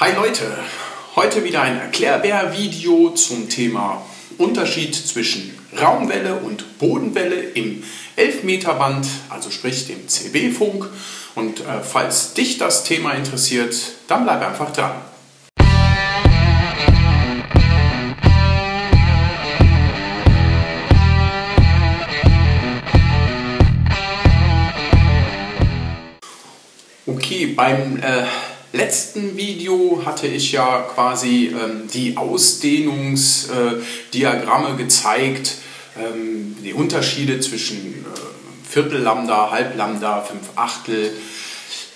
Hi Leute, heute wieder ein Erklärbär-Video zum Thema Unterschied zwischen Raumwelle und Bodenwelle im 11-Meter-Band, also sprich dem CB-Funk. Und äh, falls dich das Thema interessiert, dann bleib einfach dran. Okay, beim äh, letzten Video hatte ich ja quasi ähm, die Ausdehnungsdiagramme äh, gezeigt, ähm, die Unterschiede zwischen äh, Viertel Lambda, Halb Lambda, Fünf Achtel,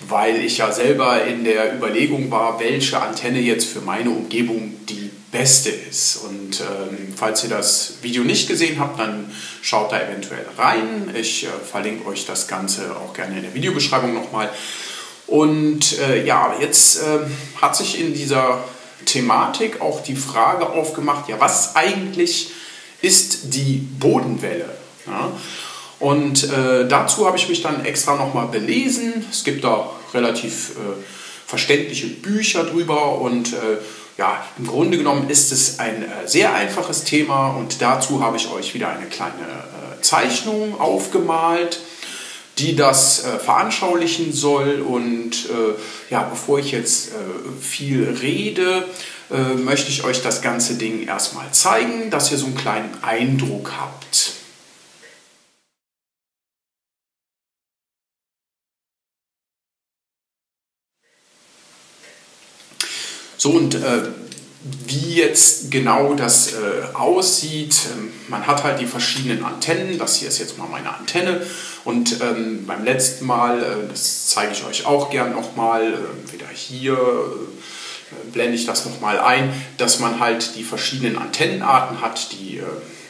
weil ich ja selber in der Überlegung war, welche Antenne jetzt für meine Umgebung die beste ist. Und ähm, falls ihr das Video nicht gesehen habt, dann schaut da eventuell rein. Ich äh, verlinke euch das Ganze auch gerne in der Videobeschreibung nochmal. Und äh, ja, jetzt äh, hat sich in dieser Thematik auch die Frage aufgemacht, ja, was eigentlich ist die Bodenwelle? Ja? Und äh, dazu habe ich mich dann extra nochmal belesen. Es gibt da relativ äh, verständliche Bücher drüber und äh, ja, im Grunde genommen ist es ein äh, sehr einfaches Thema und dazu habe ich euch wieder eine kleine Zeichnung aufgemalt die das äh, veranschaulichen soll. Und äh, ja, bevor ich jetzt äh, viel rede, äh, möchte ich euch das ganze Ding erstmal zeigen, dass ihr so einen kleinen Eindruck habt. So, und äh, wie jetzt genau das äh, aussieht. Ähm, man hat halt die verschiedenen Antennen. Das hier ist jetzt mal meine Antenne. Und ähm, beim letzten Mal, äh, das zeige ich euch auch gern nochmal, äh, wieder hier äh, blende ich das nochmal ein, dass man halt die verschiedenen Antennenarten hat. Die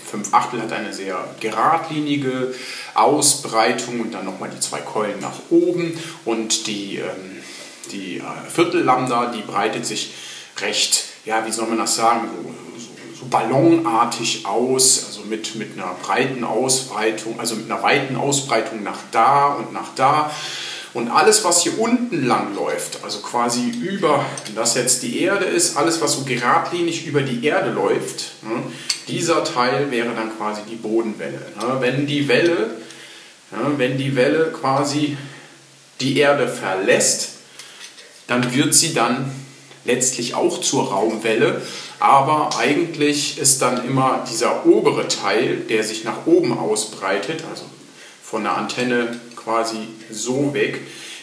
5 äh, Achtel hat eine sehr geradlinige Ausbreitung und dann nochmal die zwei Keulen nach oben. Und die, ähm, die äh, Viertel Lambda, die breitet sich recht ja, wie soll man das sagen, so, so ballonartig aus, also mit, mit einer breiten Ausbreitung, also mit einer weiten Ausbreitung nach da und nach da. Und alles, was hier unten lang läuft, also quasi über, wenn das jetzt die Erde ist, alles, was so geradlinig über die Erde läuft, ne, dieser Teil wäre dann quasi die Bodenwelle. Ne. Wenn die Welle, ja, wenn die Welle quasi die Erde verlässt, dann wird sie dann letztlich auch zur Raumwelle, aber eigentlich ist dann immer dieser obere Teil, der sich nach oben ausbreitet, also von der Antenne quasi so weg,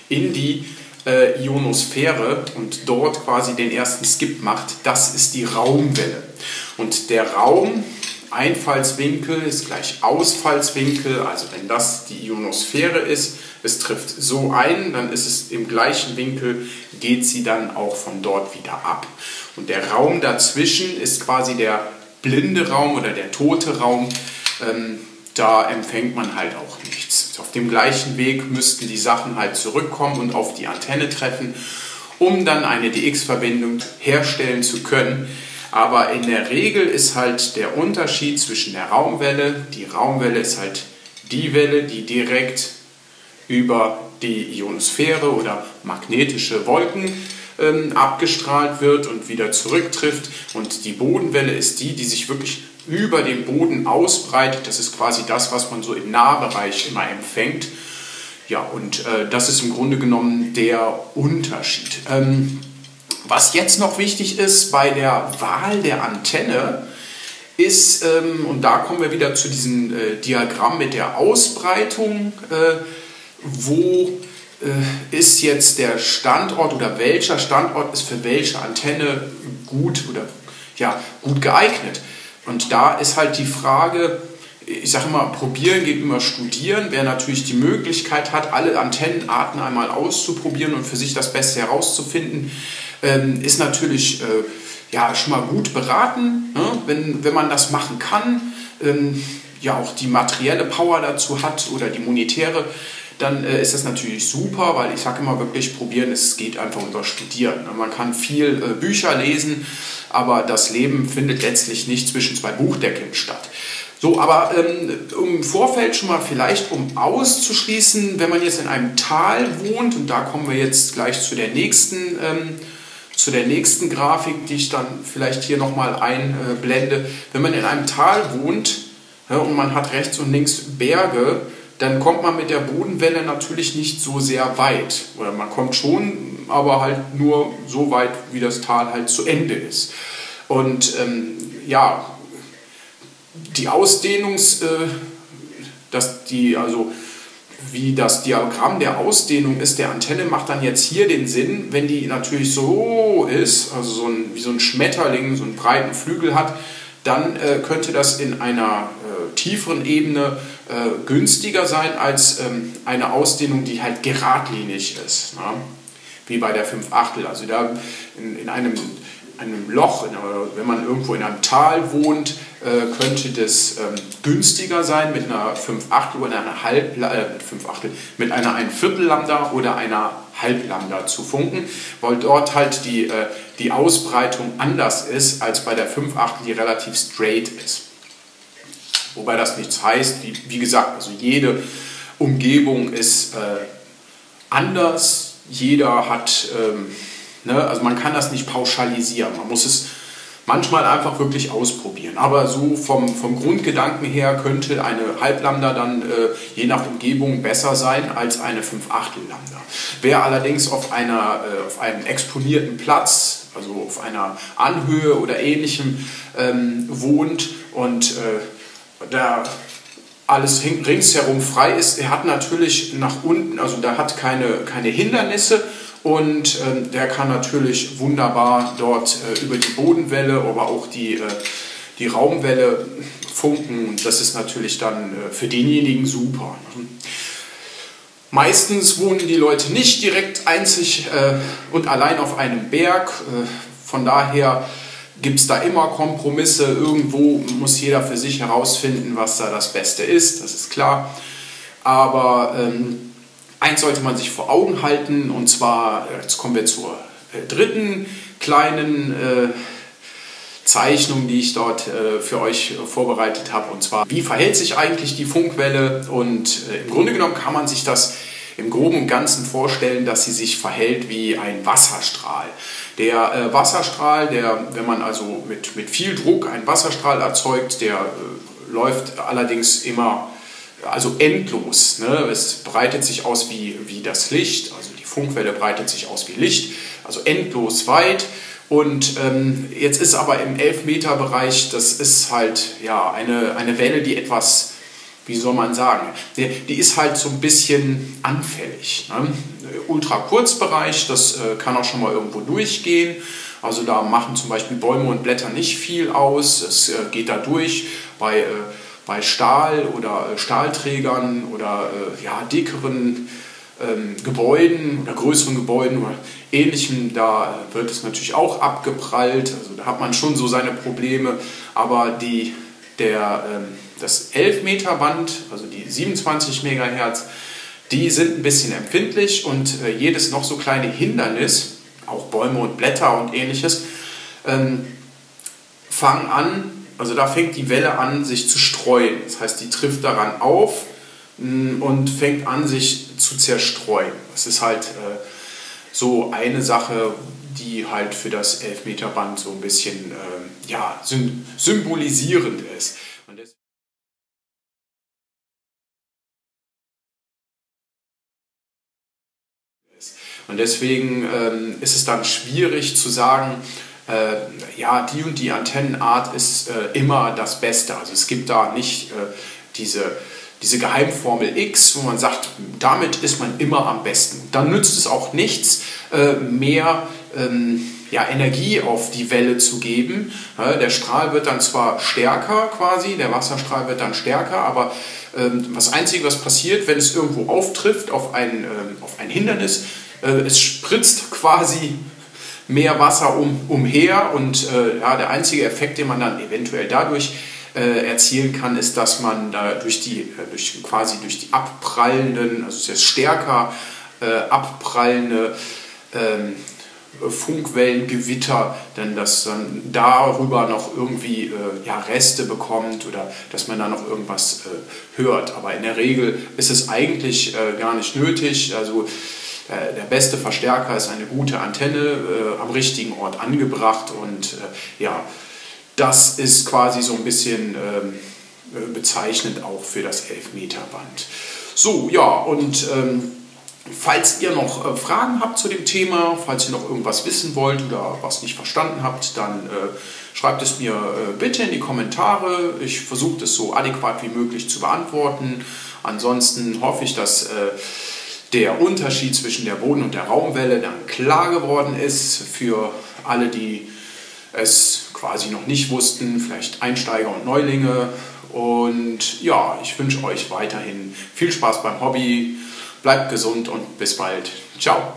in die äh, Ionosphäre und dort quasi den ersten Skip macht, das ist die Raumwelle. Und der Raum, Einfallswinkel ist gleich Ausfallswinkel, also wenn das die Ionosphäre ist, es trifft so ein, dann ist es im gleichen Winkel, geht sie dann auch von dort wieder ab. Und der Raum dazwischen ist quasi der blinde Raum oder der tote Raum. Ähm, da empfängt man halt auch nichts. Auf dem gleichen Weg müssten die Sachen halt zurückkommen und auf die Antenne treffen, um dann eine DX-Verbindung herstellen zu können. Aber in der Regel ist halt der Unterschied zwischen der Raumwelle, die Raumwelle ist halt die Welle, die direkt über die Ionosphäre oder magnetische Wolken ähm, abgestrahlt wird und wieder zurücktrifft. Und die Bodenwelle ist die, die sich wirklich über den Boden ausbreitet. Das ist quasi das, was man so im Nahbereich immer empfängt. Ja, und äh, das ist im Grunde genommen der Unterschied. Ähm, was jetzt noch wichtig ist bei der Wahl der Antenne, ist, ähm, und da kommen wir wieder zu diesem äh, Diagramm mit der Ausbreitung, äh, wo äh, ist jetzt der Standort oder welcher Standort ist für welche Antenne gut oder ja, gut geeignet. Und da ist halt die Frage, ich sage immer, probieren geht immer studieren. Wer natürlich die Möglichkeit hat, alle Antennenarten einmal auszuprobieren und für sich das Beste herauszufinden, ähm, ist natürlich äh, ja, schon mal gut beraten, ne? wenn, wenn man das machen kann, ähm, ja auch die materielle Power dazu hat oder die monetäre dann äh, ist das natürlich super, weil ich sage immer wirklich, probieren, es geht einfach über Studieren. Man kann viel äh, Bücher lesen, aber das Leben findet letztlich nicht zwischen zwei Buchdeckeln statt. So, aber ähm, im Vorfeld schon mal vielleicht, um auszuschließen, wenn man jetzt in einem Tal wohnt, und da kommen wir jetzt gleich zu der nächsten, ähm, zu der nächsten Grafik, die ich dann vielleicht hier nochmal einblende. Wenn man in einem Tal wohnt ja, und man hat rechts und links Berge, dann kommt man mit der Bodenwelle natürlich nicht so sehr weit. Oder man kommt schon, aber halt nur so weit, wie das Tal halt zu Ende ist. Und ähm, ja, die Ausdehnungs, äh, dass die, also wie das Diagramm der Ausdehnung ist der Antenne, macht dann jetzt hier den Sinn, wenn die natürlich so ist, also so ein, wie so ein Schmetterling, so einen breiten Flügel hat, dann äh, könnte das in einer äh, tieferen Ebene äh, günstiger sein als ähm, eine Ausdehnung, die halt geradlinig ist. Ne? Wie bei der 5 Achtel. Also da in, in einem, einem Loch, wenn man irgendwo in einem Tal wohnt, äh, könnte das ähm, günstiger sein mit einer 5 Achtel oder einer halb, äh, mit 5 Achtel, mit einer 1 Viertel Lambda oder einer halb Lambda zu funken, weil dort halt die, äh, die Ausbreitung anders ist als bei der 5 Achtel, die relativ straight ist. Wobei das nichts heißt, wie, wie gesagt, also jede Umgebung ist anders, jeder hat, ähm, ne, also man kann das nicht pauschalisieren, man muss es manchmal einfach wirklich ausprobieren. Aber so vom, vom Grundgedanken her könnte eine Halblambda dann äh, je nach Umgebung besser sein als eine 5 Achtel Lambda. Wer allerdings auf, einer, äh, auf einem exponierten Platz, also auf einer Anhöhe oder ähnlichem ähm, wohnt und äh, da alles ringsherum frei ist, er hat natürlich nach unten, also da hat keine, keine Hindernisse und ähm, der kann natürlich wunderbar dort äh, über die Bodenwelle, aber auch die, äh, die Raumwelle funken. Das ist natürlich dann äh, für denjenigen super. Ne? Meistens wohnen die Leute nicht direkt einzig äh, und allein auf einem Berg. Äh, von daher gibt es da immer Kompromisse. Irgendwo muss jeder für sich herausfinden, was da das Beste ist. Das ist klar. Aber ähm, Eins sollte man sich vor Augen halten, und zwar, äh, jetzt kommen wir zur äh, dritten kleinen äh, Zeichnung, die ich dort äh, für euch vorbereitet habe. Und zwar, wie verhält sich eigentlich die Funkwelle? Und äh, im Grunde genommen kann man sich das im Groben und Ganzen vorstellen, dass sie sich verhält wie ein Wasserstrahl. Der äh, Wasserstrahl, der, wenn man also mit, mit viel Druck einen Wasserstrahl erzeugt, der läuft allerdings immer also endlos. Ne? Es breitet sich aus wie, wie das Licht, also die Funkwelle breitet sich aus wie Licht, also endlos weit. Und ähm, jetzt ist aber im 11-Meter-Bereich, das ist halt ja, eine, eine Welle, die etwas, wie soll man sagen, die, die ist halt so ein bisschen anfällig. Ne? Ultra-Kurzbereich, das äh, kann auch schon mal irgendwo durchgehen. Also da machen zum Beispiel Bäume und Blätter nicht viel aus. Es äh, geht da durch. Bei äh, bei Stahl oder äh, Stahlträgern oder äh, ja, dickeren ähm, Gebäuden oder größeren Gebäuden oder ähnlichem, da wird es natürlich auch abgeprallt. Also da hat man schon so seine Probleme. Aber die, der, ähm, das 11 Meter Band, also die 27 Megahertz, die sind ein bisschen empfindlich und äh, jedes noch so kleine Hindernis, auch Bäume und Blätter und ähnliches, ähm, fangen an, also da fängt die Welle an, sich zu streuen. Das heißt, die trifft daran auf mm, und fängt an, sich zu zerstreuen. Das ist halt äh, so eine Sache, die halt für das Elfmeterband so ein bisschen äh, ja, symbolisierend ist. Und deswegen ähm, ist es dann schwierig zu sagen, äh, ja, die und die Antennenart ist äh, immer das Beste. Also es gibt da nicht äh, diese, diese Geheimformel X, wo man sagt, damit ist man immer am besten. Dann nützt es auch nichts, äh, mehr ähm, ja, Energie auf die Welle zu geben. der Strahl wird dann zwar stärker quasi, der Wasserstrahl wird dann stärker, aber ähm, das Einzige, was passiert, wenn es irgendwo auftrifft auf ein, ähm, auf ein Hindernis, es spritzt quasi mehr Wasser um, umher und äh, ja, der einzige Effekt, den man dann eventuell dadurch äh, erzielen kann, ist, dass man da durch die, äh, durch, quasi durch die abprallenden, also sehr stärker äh, abprallende ähm, Funkwellengewitter, denn dass dann darüber noch irgendwie äh, ja, Reste bekommt oder dass man da noch irgendwas äh, hört. Aber in der Regel ist es eigentlich äh, gar nicht nötig. Also äh, der beste Verstärker ist eine gute Antenne äh, am richtigen Ort angebracht und äh, ja, das ist quasi so ein bisschen ähm, äh, bezeichnend auch für das 11-Meter-Band. So, ja, und ähm, falls ihr noch äh, Fragen habt zu dem Thema, falls ihr noch irgendwas wissen wollt oder was nicht verstanden habt, dann äh, schreibt es mir äh, bitte in die Kommentare. Ich versuche das so adäquat wie möglich zu beantworten. Ansonsten hoffe ich, dass äh, der Unterschied zwischen der Boden- und der Raumwelle dann klar geworden ist für alle, die es quasi noch nicht wussten, vielleicht Einsteiger und Neulinge. Und ja, ich wünsche euch weiterhin viel Spaß beim Hobby, bleibt gesund und bis bald. Ciao.